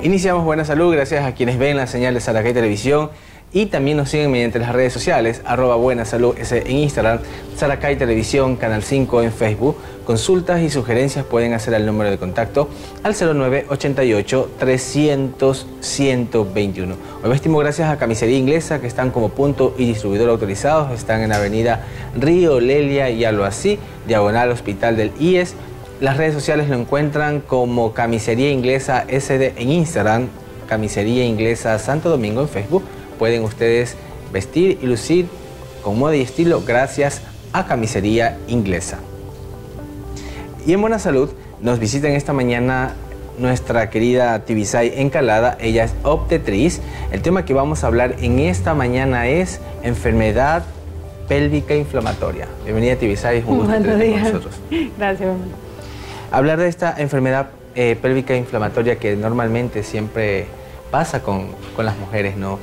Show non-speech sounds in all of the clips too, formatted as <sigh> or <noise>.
Iniciamos Buena Salud gracias a quienes ven la señal de Saracay Televisión y también nos siguen mediante las redes sociales, arroba Buena Salud en Instagram, Saracay Televisión, Canal 5 en Facebook. Consultas y sugerencias pueden hacer al número de contacto al 0988 300 121. Hoy vestimos gracias a Camisería Inglesa que están como punto y distribuidor autorizados. Están en Avenida Río, Lelia y algo así, diagonal Hospital del IES. Las redes sociales lo encuentran como Camisería Inglesa SD en Instagram, Camisería Inglesa Santo Domingo en Facebook pueden ustedes vestir y lucir con moda y estilo gracias a Camisería Inglesa. Y en Buena Salud nos visitan esta mañana nuestra querida Tibisay Encalada, ella es obstetriz. El tema que vamos a hablar en esta mañana es enfermedad pélvica inflamatoria. Bienvenida Tibisay, un gusto con nosotros. <laughs> Gracias. Hablar de esta enfermedad eh, pélvica inflamatoria que normalmente siempre pasa con, con las mujeres, ¿no?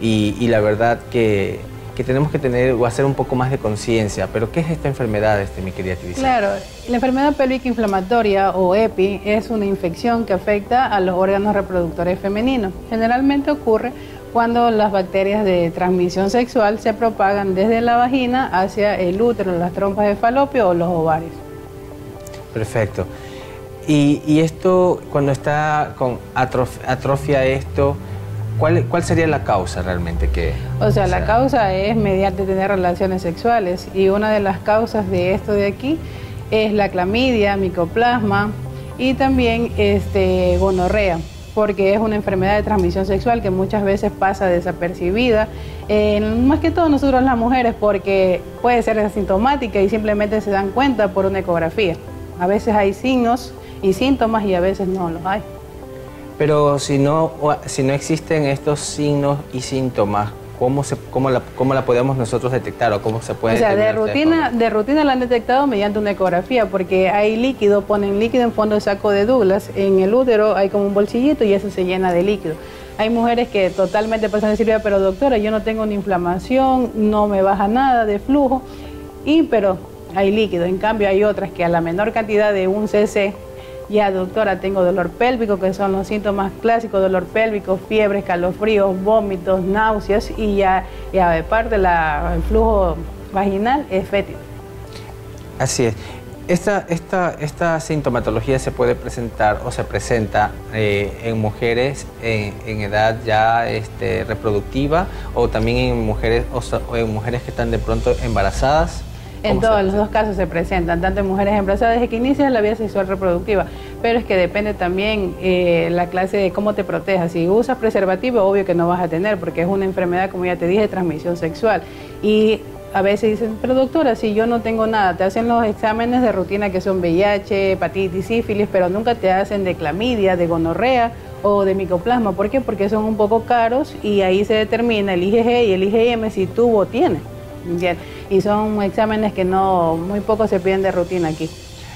y, la verdad que, tenemos que tener o hacer un poco más de conciencia. Pero ¿qué es esta enfermedad, este, mi querida Tibisa? Claro, la enfermedad pélvica inflamatoria o EPI es una infección que afecta a los órganos reproductores femeninos. Generalmente ocurre cuando las bacterias de transmisión sexual se propagan desde la vagina hacia el útero, las trompas de falopio o los ovarios. Perfecto. Y, esto, cuando está con atrofia esto, ¿Cuál, ¿Cuál, sería la causa realmente que...? O sea, la causa es mediante tener relaciones sexuales y una de las causas de esto de aquí es la clamidia, micoplasma y también este, gonorrea, porque es una enfermedad de transmisión sexual que muchas veces pasa desapercibida, más que todo nosotros las mujeres, porque puede ser asintomática y simplemente se dan cuenta por una ecografía. A veces hay signos y síntomas y a veces no los hay. Pero si no, si no existen estos signos y síntomas, ¿cómo, se, cómo, la, ¿cómo la podemos nosotros detectar o cómo se puede O sea, de rutina, de rutina la han detectado mediante una ecografía, porque hay líquido, ponen líquido en fondo de saco de Douglas, en el útero hay como un bolsillito y eso se llena de líquido. Hay mujeres que totalmente pasan a decir, pero doctora, yo no tengo ni inflamación, no me baja nada de flujo, y pero hay líquido. En cambio hay otras que a la menor cantidad de un cc ya doctora, tengo dolor pélvico, que son los síntomas clásicos, dolor pélvico, fiebre, escalofríos, vómitos, náuseas y ya, ya de parte del flujo vaginal es fétido. Así es. Esta, esta, esta sintomatología se puede presentar o se presenta eh, en mujeres en, edad ya este, reproductiva o también en mujeres, o en mujeres que están de pronto embarazadas. En todos los dos casos se presentan, tanto en mujeres embarazadas desde que inicia la vida sexual reproductiva, pero es que depende también eh, la clase de cómo te protejas. Si usas preservativo, obvio que no vas a tener, porque es una enfermedad, como ya te dije, de transmisión sexual. Y a veces dicen, pero doctora, si yo no tengo nada, te hacen los exámenes de rutina que son VIH, hepatitis, sífilis, pero nunca te hacen de clamidia, de gonorrea o de micoplasma. ¿Por qué? Porque son un poco caros y ahí se determina el IgG y el IgM si tuvo o tiene. Bien y son exámenes que no, muy poco se piden de rutina aquí.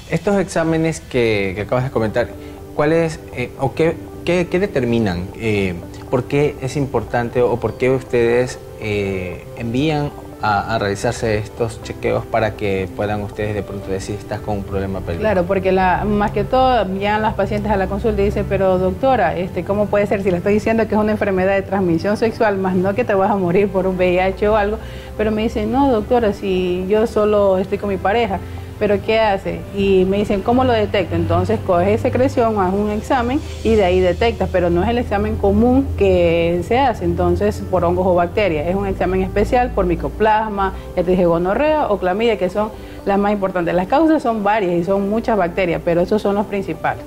Estos exámenes que, acabas de comentar, ¿cuáles eh, o qué, qué, determinan? Eh, ¿Por qué es importante o por qué ustedes eh, envían a, realizarse estos chequeos para que puedan ustedes de pronto decir estás con un problema pélvico? Claro, porque la, más que todo llegan las pacientes a la consulta y dicen, pero doctora, este, ¿cómo puede ser si le estoy diciendo que es una enfermedad de transmisión sexual, más no que te vas a morir por un VIH o algo? Pero me dicen, no doctora, si yo solo estoy con mi pareja pero ¿qué hace? Y me dicen, ¿cómo lo detecto? Entonces coges secreción, haz un examen y de ahí detectas, pero no es el examen común que se hace, entonces por hongos o bacterias, es un examen especial por micoplasma, ya te o clamidia, que son las más importantes. Las causas son varias y son muchas bacterias, pero esos son los principales.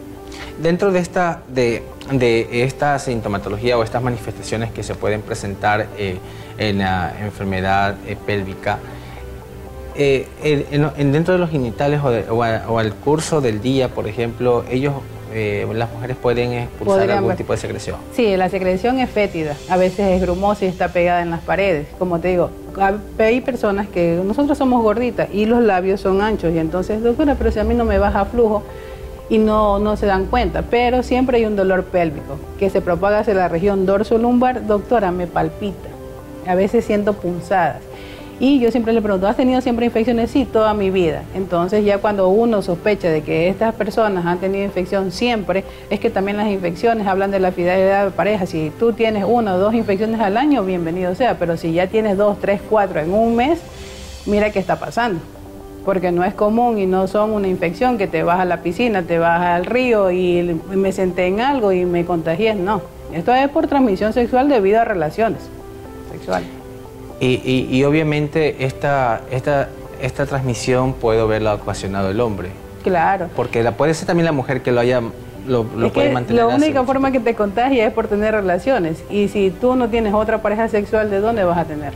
Dentro de esta, de, esta sintomatología o estas manifestaciones que se pueden presentar eh, en la enfermedad eh, pélvica, eh, en, dentro de los genitales o, al curso del día, por ejemplo, ellos, eh, las mujeres pueden expulsar algún tipo de secreción. Sí, la secreción es fétida, a veces es grumosa y está pegada en las paredes. Como te digo, hay personas que nosotros somos gorditas y los labios son anchos. Y entonces, doctora, pero si a mí no me baja flujo y no, no se dan cuenta, pero siempre hay un dolor pélvico que se propaga hacia la región dorso lumbar, doctora, me palpita, a veces siento punzadas Y yo siempre le pregunto, ¿has tenido siempre infecciones? Sí, toda mi vida. Entonces ya cuando uno sospecha de que estas personas han tenido infección siempre, es que también las infecciones hablan de la fidelidad de pareja. Si tú tienes una o dos infecciones al año, bienvenido sea, pero si ya tienes dos, tres, cuatro en un mes, mira qué está pasando. Porque no es común y no son una infección que te vas a la piscina, te vas al río y me senté en algo y me contagié. No, esto es por transmisión sexual debido a relaciones sexuales. Y, obviamente esta, esta, esta transmisión puede haberla ocasionado el hombre. Claro. Porque la, puede ser también la mujer que lo haya lo, puede mantener. La única forma que te contagia es por tener relaciones. Y si tú no tienes otra pareja sexual, ¿de dónde vas a tener?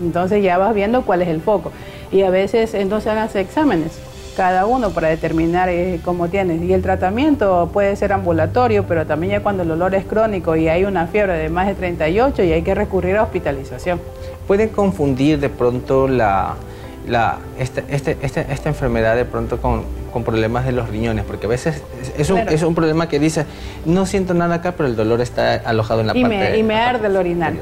Entonces ya vas viendo cuál es el foco. Y a veces entonces hagas exámenes cada uno para determinar eh, cómo tienes. Y el tratamiento puede ser ambulatorio, pero también ya cuando el dolor es crónico y hay una fiebre de más de 38 y hay que recurrir a hospitalización. Pueden confundir de pronto la, la, este, este, este, esta enfermedad de pronto con, problemas de los riñones, porque a veces es un, es un, problema que dice, no siento nada acá, pero el dolor está alojado en la y parte... Me, y me arde el orinar,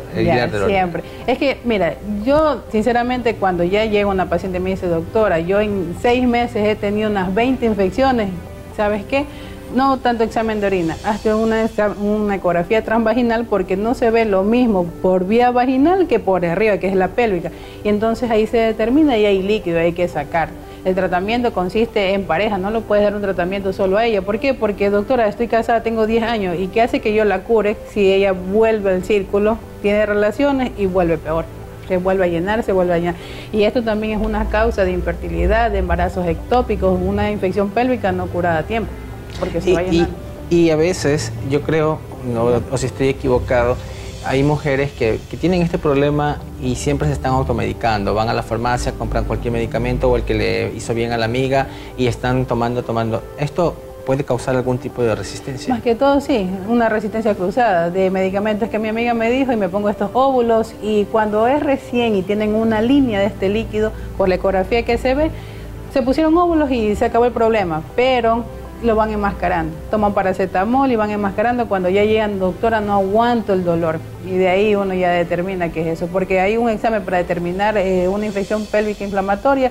siempre. Es que, mira, yo sinceramente cuando ya llega una paciente me dice, doctora, yo en seis meses he tenido unas 20 infecciones, ¿sabes qué? no tanto examen de orina, hazte una, una ecografía transvaginal porque no se ve lo mismo por vía vaginal que por arriba, que es la pélvica. Y entonces ahí se determina y hay líquido, hay que sacar. El tratamiento consiste en pareja, no lo puedes dar un tratamiento solo a ella. ¿Por qué? Porque, doctora, estoy casada, tengo 10 años. ¿Y qué hace que yo la cure si ella vuelve al círculo, tiene relaciones y vuelve peor? Se vuelve a llenar, se vuelve a llenar. Y esto también es una causa de infertilidad, de embarazos ectópicos, una infección pélvica no curada a tiempo porque se y, y, a veces, yo creo, no, o si estoy equivocado, hay mujeres que, que, tienen este problema y siempre se están automedicando. Van a la farmacia, compran cualquier medicamento o el que le hizo bien a la amiga y están tomando, tomando. Esto puede causar algún tipo de resistencia. Más que todo, sí, una resistencia cruzada de medicamentos que mi amiga me dijo y me pongo estos óvulos y cuando es recién y tienen una línea de este líquido por la ecografía que se ve, se pusieron óvulos y se acabó el problema. Pero lo van enmascarando. Toman paracetamol y van enmascarando. Cuando ya llegan, doctora, no aguanto el dolor. Y de ahí uno ya determina qué es eso. Porque hay un examen para determinar eh, una infección pélvica inflamatoria.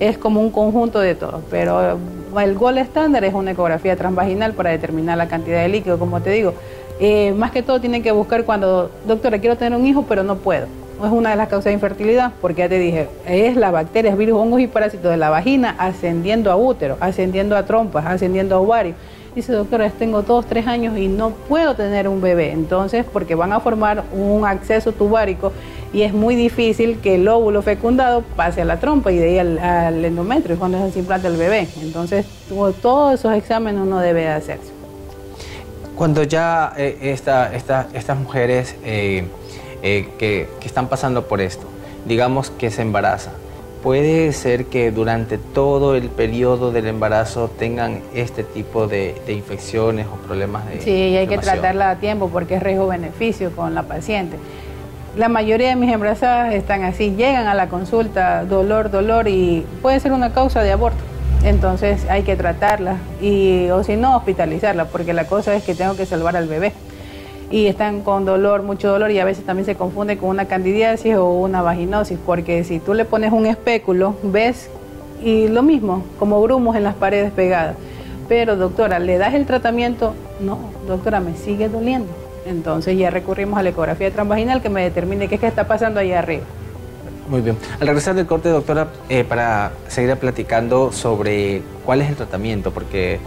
Es como un conjunto de todo. Pero el gol estándar es una ecografía transvaginal para determinar la cantidad de líquido, como te digo. Eh, más que todo tienen que buscar cuando, doctora, quiero tener un hijo, pero no puedo es una de las causas de infertilidad, porque ya te dije, es las bacterias, virus, hongos y parásitos de la vagina ascendiendo a útero, ascendiendo a trompas, ascendiendo a ovario. Dice, doctora, tengo dos, tres años y no puedo tener un bebé. Entonces, porque van a formar un acceso tubárico y es muy difícil que el óvulo fecundado pase a la trompa y de ahí al, endometrio, cuando se implanta el bebé. Entonces, todos esos exámenes uno debe hacerse. Cuando ya eh, estas mujeres... Eh, eh, que, están pasando por esto, digamos que se embaraza, puede ser que durante todo el periodo del embarazo tengan este tipo de, infecciones o problemas de Sí, y hay que tratarla a tiempo porque es riesgo-beneficio con la paciente. La mayoría de mis embarazadas están así, llegan a la consulta, dolor, dolor y puede ser una causa de aborto. Entonces hay que tratarla y o si no hospitalizarla porque la cosa es que tengo que salvar al bebé y están con dolor, mucho dolor y a veces también se confunde con una candidiasis o una vaginosis, porque si tú le pones un espéculo, ves y lo mismo, como grumos en las paredes pegadas. Pero doctora, ¿le das el tratamiento? No, doctora, me sigue doliendo. Entonces ya recurrimos a la ecografía transvaginal que me determine qué es que está pasando ahí arriba. Muy bien. Al regresar del corte, doctora, eh, para seguir platicando sobre cuál es el tratamiento, porque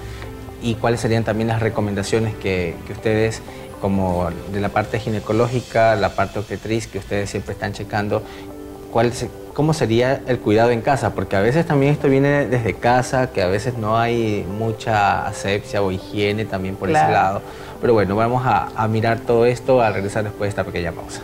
y cuáles serían también las recomendaciones que, que ustedes como de la parte ginecológica, la parte obstetriz que ustedes siempre están checando, ¿cuál ¿cómo sería el cuidado en casa? Porque a veces también esto viene desde casa, que a veces no hay mucha asepsia o higiene también por ese lado. Pero bueno, vamos a, mirar todo esto al regresar después de esta pequeña pausa.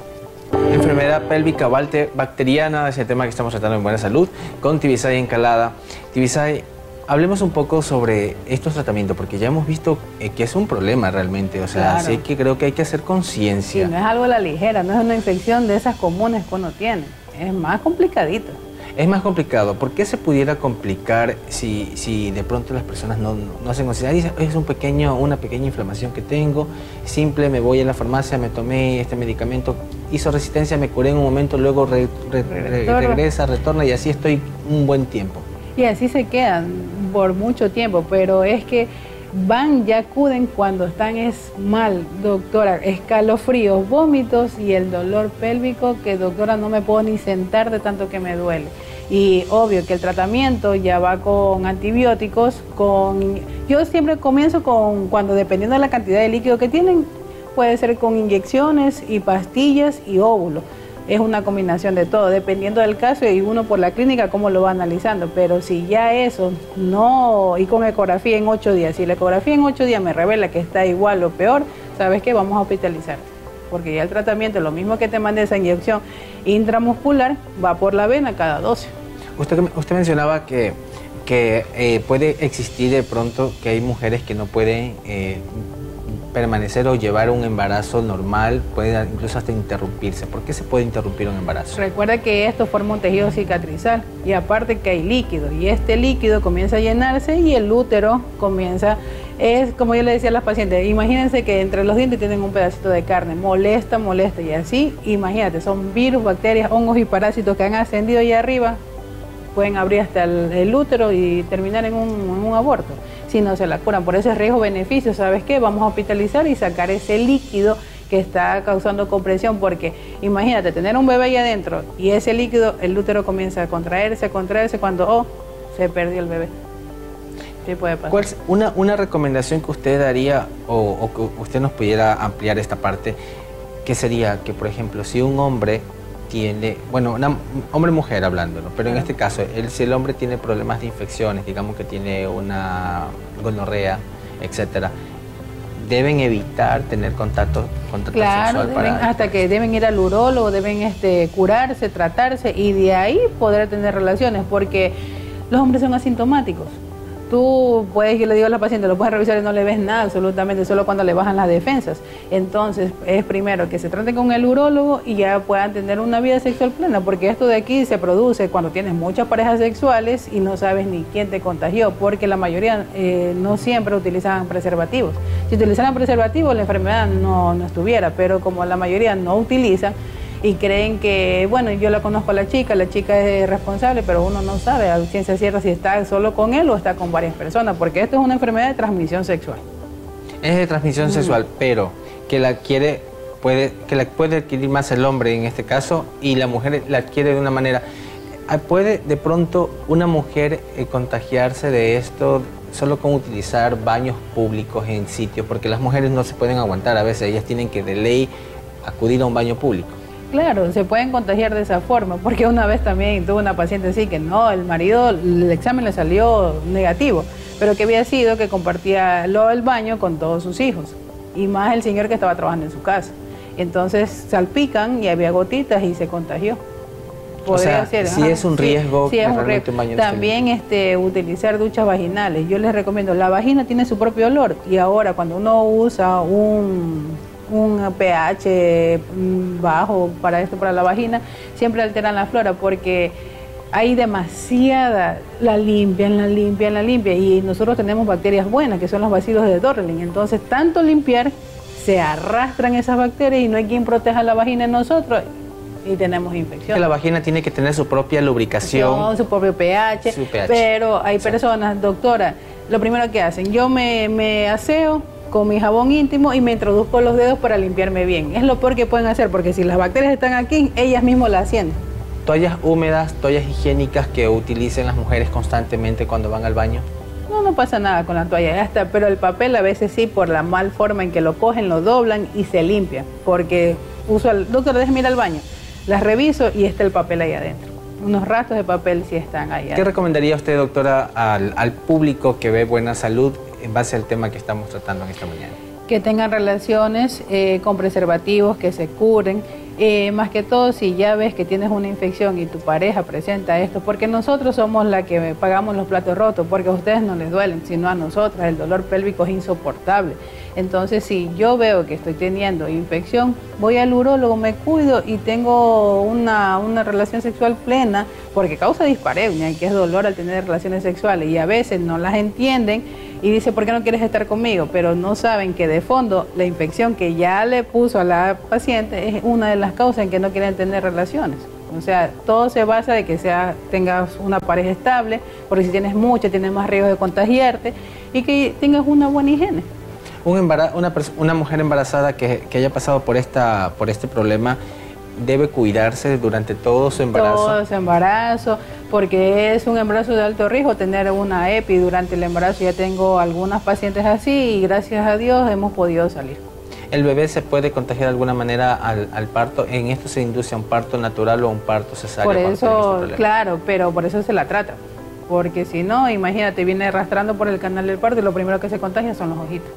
Enfermedad pélvica bacteriana es el tema que estamos tratando en Buena Salud con Tibisay Encalada. Tibisay, Hablemos un poco sobre estos tratamientos, porque ya hemos visto eh, que es un problema realmente, o sea, así que creo que hay que hacer conciencia. Sí, no es algo a la ligera, no es una infección de esas comunes que uno tiene, es más complicadito. Es más complicado. ¿Por qué se pudiera complicar si, si de pronto las personas no, no hacen conciencia? Es un pequeño, una pequeña inflamación que tengo, simple, me voy a la farmacia, me tomé este medicamento, hizo resistencia, me curé en un momento, luego regresa, retorna y así estoy un buen tiempo. Y así se quedan por mucho tiempo, pero es que van y acuden cuando están es mal, doctora, escalofríos, vómitos y el dolor pélvico que doctora no me puedo ni sentar de tanto que me duele. Y obvio que el tratamiento ya va con antibióticos, con yo siempre comienzo con cuando dependiendo de la cantidad de líquido que tienen, puede ser con inyecciones y pastillas y óvulos es una combinación de todo, dependiendo del caso y uno por la clínica cómo lo va analizando. Pero si ya eso no, y con ecografía en ocho días, si la ecografía en ocho días me revela que está igual o peor, ¿sabes qué? Vamos a hospitalizar. Porque ya el tratamiento, lo mismo que te mande esa inyección intramuscular, va por la vena cada 12. Usted, usted mencionaba que, que eh, puede existir de pronto que hay mujeres que no pueden eh, permanecer o llevar un embarazo normal, puede incluso hasta interrumpirse. ¿Por qué se puede interrumpir un embarazo? Recuerda que esto forma un tejido cicatrizal y aparte que hay líquido y este líquido comienza a llenarse y el útero comienza, es como yo le decía a las pacientes, imagínense que entre los dientes tienen un pedacito de carne, molesta, molesta y así, imagínate, son virus, bacterias, hongos y parásitos que han ascendido ahí arriba, pueden abrir hasta el, útero y terminar en un aborto si no se la curan. Por ese riesgo-beneficio, ¿sabes qué? Vamos a hospitalizar y sacar ese líquido que está causando compresión, porque imagínate tener un bebé ahí adentro y ese líquido, el útero comienza a contraerse, a contraerse cuando, oh, se perdió el bebé. Sí puede pasar. ¿Cuál una, una recomendación que usted daría o, o que usted nos pudiera ampliar esta parte? ¿Qué sería que, por ejemplo, si un hombre tiene, bueno, hombre-mujer hablando, pero en este caso, el, si el hombre tiene problemas de infecciones, digamos que tiene una gonorrea, etcétera, deben evitar tener contacto, contacto claro, sexual hasta que deben ir al urólogo, deben este, curarse, tratarse y de ahí poder tener relaciones, porque los hombres son asintomáticos. Tú puedes, yo le digo a la paciente, lo puedes revisar y no le ves nada absolutamente, solo cuando le bajan las defensas. Entonces, es primero que se traten con el urólogo y ya puedan tener una vida sexual plena, porque esto de aquí se produce cuando tienes muchas parejas sexuales y no sabes ni quién te contagió, porque la mayoría eh, no siempre utilizan preservativos. Si utilizaran preservativos, la enfermedad no, no estuviera, pero como la mayoría no utilizan, y creen que, bueno, yo la conozco a la chica, la chica es responsable, pero uno no sabe a ciencia cierta si está solo con él o está con varias personas, porque esto es una enfermedad de transmisión sexual. Es de transmisión sexual, pero que la quiere puede que la puede adquirir más el hombre en este caso y la mujer la adquiere de una manera ah, puede de pronto una mujer eh, contagiarse de esto solo con utilizar baños públicos en sitios porque las mujeres no se pueden aguantar a veces ellas tienen que de ley acudir a un baño público Claro, se pueden contagiar de esa forma, porque una vez también tuve una paciente así que no, el marido, el examen le salió negativo, pero que había sido que compartía lo del baño con todos sus hijos, y más el señor que estaba trabajando en su casa. Entonces salpican y había gotitas y se contagió. o sea, si es un riesgo, sí, es un riesgo. También este, utilizar duchas vaginales. Yo les recomiendo, la vagina tiene su propio olor y ahora cuando uno usa un un pH mm, bajo para esto, para la vagina, siempre alteran la flora porque hay demasiada, la limpian, la limpian, la limpian y nosotros tenemos bacterias buenas que son los bacilos de Dorling. Entonces, tanto limpiar, se arrastran esas bacterias y no hay quien proteja la vagina en nosotros y tenemos infección. la vagina tiene que tener su propia lubricación. su propio pH, pero hay personas, doctora, lo primero que hacen, yo me, me aseo, con mi jabón íntimo y me introduzco los dedos para limpiarme bien. Es lo peor que pueden hacer porque si las bacterias están aquí, ellas mismas la hacen. ¿Toallas húmedas, toallas higiénicas que utilicen las mujeres constantemente cuando van al baño? No, no pasa nada con la toalla, hasta, pero el papel a veces sí, por la mal forma en que lo cogen, lo doblan y se limpia. Porque uso el doctor, déjeme ir al baño, las reviso y está el papel ahí adentro. Unos rastros de papel sí están ahí. ¿Qué recomendaría usted, doctora, al, al público que ve buena salud en base al tema que estamos tratando en esta mañana? Que tengan relaciones eh, con preservativos, que se curen, Eh, más que todo si ya ves que tienes una infección y tu pareja presenta esto, porque nosotros somos la que pagamos los platos rotos, porque a ustedes no les duelen, sino a nosotras el dolor pélvico es insoportable. Entonces, si yo veo que estoy teniendo infección, voy al urólogo, me cuido y tengo una, relación sexual plena, porque causa dispareunia, que es dolor al tener relaciones sexuales, y a veces no las entienden y dice, ¿por qué no quieres estar conmigo? Pero no saben que de fondo la infección que ya le puso a la paciente es una de las causas en que no quieren tener relaciones. O sea, todo se basa de que sea, tengas una pareja estable, porque si tienes mucha, tienes más riesgo de contagiarte y que tengas una buena higiene. Un una, una, mujer embarazada que, que, haya pasado por, esta, por este problema debe cuidarse durante todo su embarazo. Todo su embarazo, porque es un embarazo de alto riesgo tener una EPI durante el embarazo. Ya tengo algunas pacientes así y gracias a Dios hemos podido salir. ¿El bebé se puede contagiar de alguna manera al, parto? ¿En esto se induce a un parto natural o a un parto cesárea? Por eso, este claro, pero por eso se la trata. Porque si no, imagínate, viene arrastrando por el canal del parto y lo primero que se contagia son los ojitos.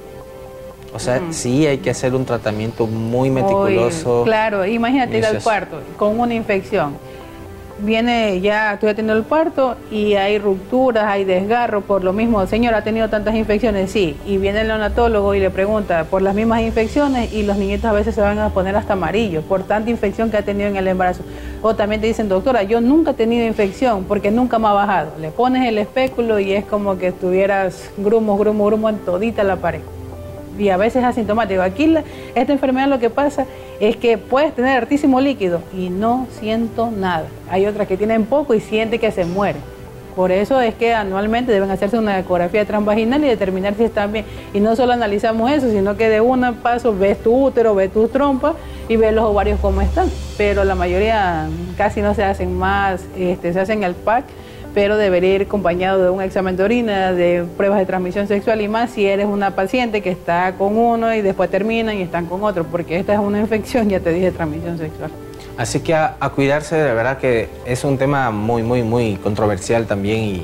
O sea, sí hay que hacer un tratamiento muy meticuloso. claro, imagínate ir al parto con una infección. Viene ya, estoy atendiendo el parto y hay rupturas, hay desgarro por lo mismo. Señor, ¿ha tenido tantas infecciones? Sí. Y viene el neonatólogo y le pregunta por las mismas infecciones y los niñitos a veces se van a poner hasta amarillos por tanta infección que ha tenido en el embarazo. O también te dicen, doctora, yo nunca he tenido infección porque nunca me ha bajado. Le pones el espéculo y es como que estuvieras grumo, grumo, grumo en todita la pared y a veces asintomático. Aquí esta enfermedad lo que pasa es que puedes tener hartísimo líquido y no siento nada. Hay otras que tienen poco y siente que se muere. Por eso es que anualmente deben hacerse una ecografía transvaginal y determinar si están bien. Y no solo analizamos eso, sino que de un paso ves tu útero, ves tus trompas y ves los ovarios cómo están. Pero la mayoría casi no se hacen más, este, se hacen el PAC pero debería ir acompañado de un examen de orina, de pruebas de transmisión sexual y más si eres una paciente que está con uno y después terminan y están con otro, porque esta es una infección, ya te dije, de transmisión sexual. Así que a, cuidarse, de verdad que es un tema muy, muy, muy controversial también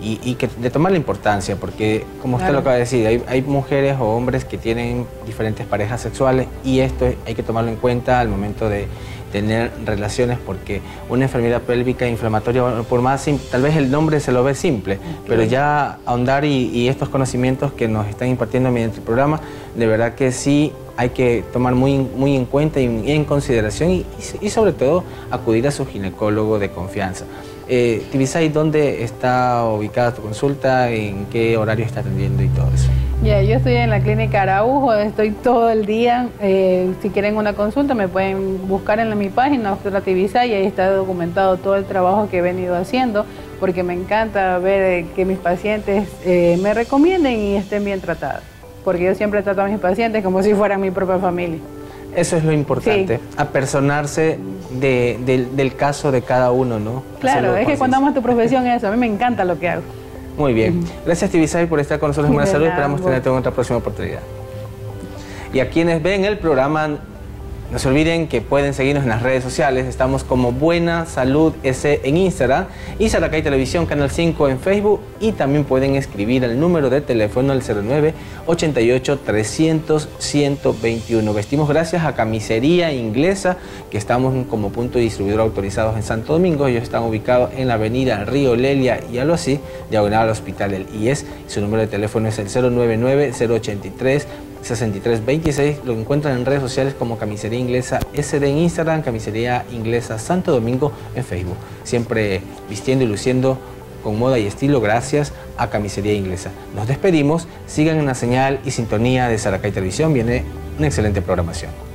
y, que de tomar la importancia, porque como usted lo acaba de decir, hay, hay, mujeres o hombres que tienen diferentes parejas sexuales y esto hay que tomarlo en cuenta al momento de tener relaciones porque una enfermedad pélvica inflamatoria, por más tal vez el nombre se lo ve simple, pero ya ahondar y, estos conocimientos que nos están impartiendo mediante el programa, de verdad que sí hay que tomar muy, muy en cuenta y, en consideración y, sobre todo acudir a su ginecólogo de confianza. Eh, Tibisay, ¿dónde está ubicada tu consulta? ¿En qué horario está atendiendo y todo eso? Ya, yo estoy en la clínica Araujo, estoy todo el día. Eh, si quieren una consulta, me pueden buscar en mi página, doctora y ahí está documentado todo el trabajo que he venido haciendo, porque me encanta ver eh, que mis pacientes eh, me recomienden y estén bien tratados. Porque yo siempre trato a mis pacientes como si fueran mi propia familia. Eso es lo importante, apersonarse del caso de cada uno, ¿no? Claro, es que cuando amas tu profesión eso, a mí me encanta lo que hago. Muy bien. Gracias, Tibisay, por estar con nosotros en Buena Salud. Esperamos tenerte en otra próxima oportunidad. Y a quienes ven el programa no se olviden que pueden seguirnos en las redes sociales. Estamos como Buena Salud S en Instagram y Saracay Televisión Canal 5 en Facebook. Y también pueden escribir al número de teléfono al 09 88 300 121. Vestimos gracias a Camisería Inglesa, que estamos como punto distribuidor autorizados en Santo Domingo. Ellos están ubicados en la avenida Río Lelia y algo así, diagonal al Hospital del IES. Su número de teléfono es el 099 083 6326. Lo encuentran en redes sociales como Camisería Inglesa SD en Instagram, Camisería Inglesa Santo Domingo en Facebook. Siempre vistiendo y luciendo con moda y estilo gracias a Camisería Inglesa. Nos despedimos, sigan en la señal y sintonía de Saracay Televisión, viene una excelente programación.